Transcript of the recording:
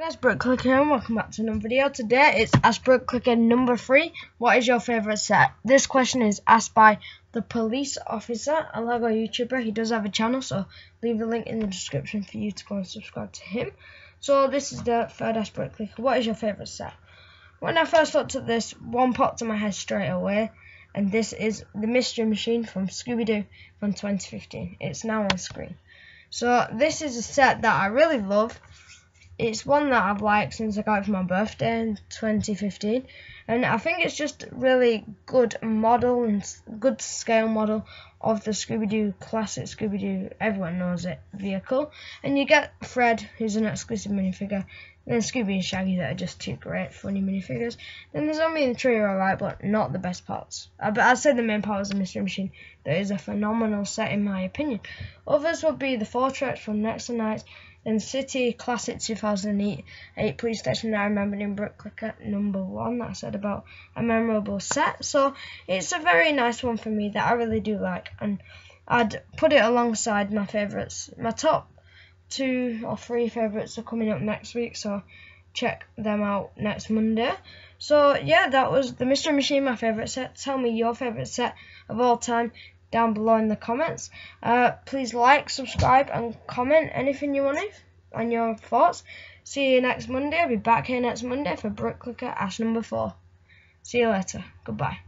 guys, Brick Clicker here and welcome back to another video. Today it's Ask Brick Clicker number 3. What is your favourite set? This question is asked by the police officer, a Lego YouTuber. He does have a channel, so leave a link in the description for you to go and subscribe to him. So this is the third Ask Brick Clicker. What is your favourite set? When I first looked at this, one popped to my head straight away. And this is the Mystery Machine from Scooby-Doo from 2015. It's now on screen. So this is a set that I really love it's one that I've liked since I got it for my birthday in 2015, and I think it's just really good model and good scale model of the Scooby-Doo classic Scooby-Doo, everyone knows it, vehicle. And you get Fred, who's an exclusive minifigure, then Scooby and Shaggy that are just two great funny minifigures. Then there's Zombie and the Trio alright, but not the best parts. Uh, but I'd say the main part was the Mystery Machine. That is a phenomenal set in my opinion. Others would be the Fortress from Nexo Knights then City Classic 2008 8 police station I remembered in Brick Clicker number one that I said about a memorable set. So it's a very nice one for me that I really do like and I'd put it alongside my favourites. My top two or three favourites are coming up next week so check them out next Monday. So yeah, that was the Mystery Machine, my favourite set. Tell me your favourite set of all time down below in the comments. Uh, please like, subscribe, and comment anything you want to on your thoughts. See you next Monday. I'll be back here next Monday for Brick Clicker Ask number 4. See you later. Goodbye.